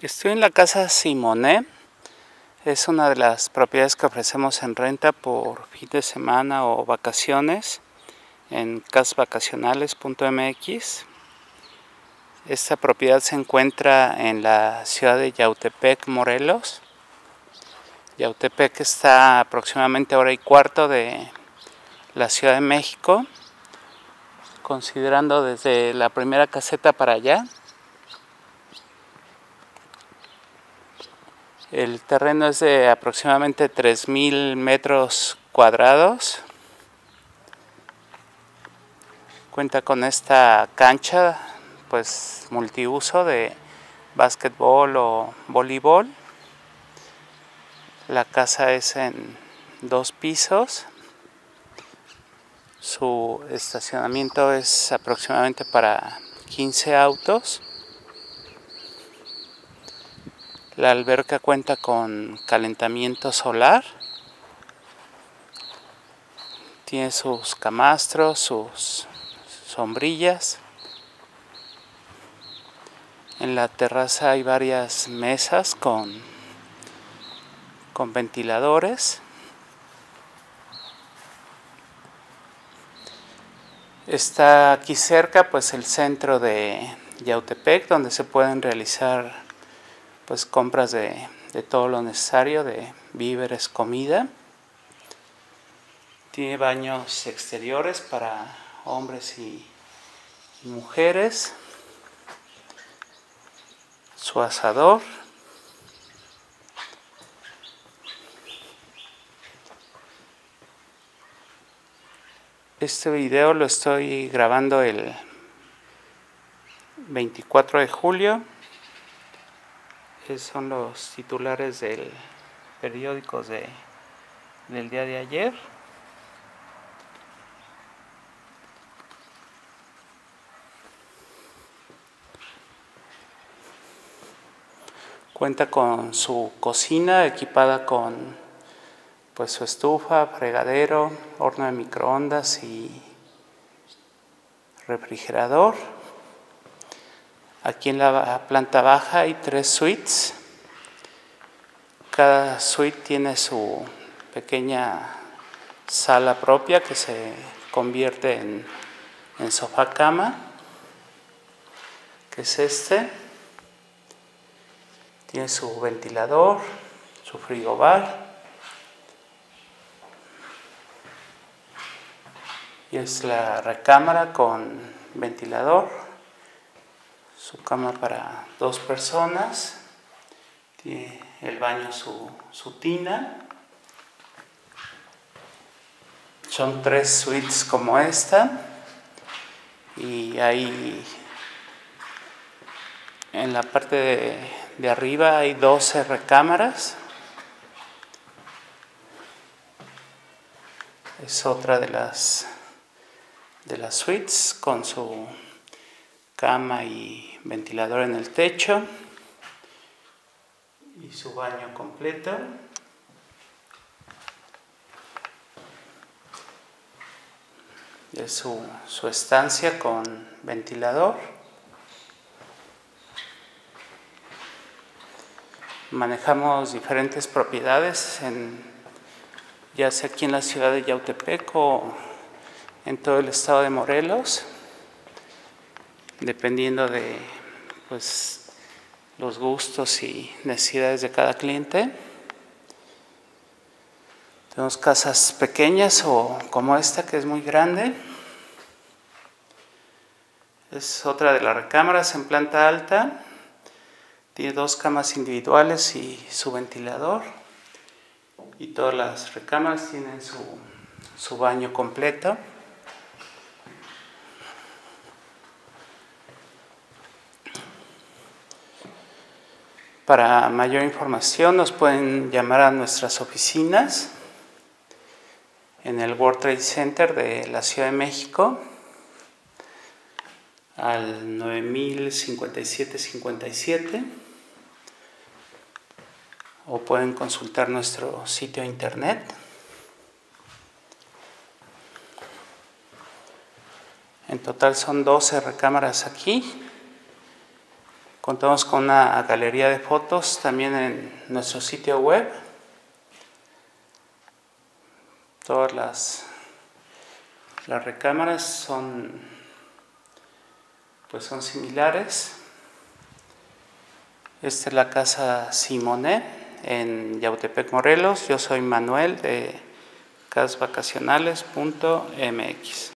Estoy en la casa Simonet. Es una de las propiedades que ofrecemos en renta por fin de semana o vacaciones en casvacacionales.mx. Esta propiedad se encuentra en la ciudad de Yautepec, Morelos. Yautepec está aproximadamente hora y cuarto de la Ciudad de México, considerando desde la primera caseta para allá El terreno es de aproximadamente 3.000 metros cuadrados. Cuenta con esta cancha pues multiuso de básquetbol o voleibol. La casa es en dos pisos. Su estacionamiento es aproximadamente para 15 autos. La alberca cuenta con calentamiento solar. Tiene sus camastros, sus sombrillas. En la terraza hay varias mesas con, con ventiladores. Está aquí cerca pues el centro de Yautepec donde se pueden realizar pues compras de, todo lo necesario, de víveres, comida. Tiene baños exteriores para hombres y, mujeres. Su asador. Este video lo estoy grabando el 24 de julio son los titulares del periódicos de, del día de ayer. Cuenta con su cocina equipada con pues su estufa, fregadero, horno de microondas y refrigerador. Aquí en la planta baja hay tres suites. Cada suite tiene su pequeña sala propia que se convierte en, sofá cama, que es este. Tiene su ventilador, su frigobar. Y es la recámara con ventilador su cama para dos personas, tiene el baño su, su tina. Son tres suites como esta y ahí en la parte de, de arriba hay 12 recámaras. Es otra de las de las suites con su cama y ventilador en el techo y su baño completo. Es su, su estancia con ventilador. Manejamos diferentes propiedades, en, ya sea aquí en la ciudad de Yautepec o en todo el estado de Morelos dependiendo de pues, los gustos y necesidades de cada cliente. Tenemos casas pequeñas o como esta que es muy grande. Es otra de las recámaras en planta alta. Tiene dos camas individuales y su ventilador. Y todas las recámaras tienen su, su baño completo. Para mayor información nos pueden llamar a nuestras oficinas en el World Trade Center de la Ciudad de México al 905757 o pueden consultar nuestro sitio internet. En total son 12 recámaras aquí Contamos con una galería de fotos también en nuestro sitio web. Todas las, recámaras son, pues son similares. Esta es la casa Simone en Yautepec, Morelos. Yo soy Manuel de casvacacionales.mx.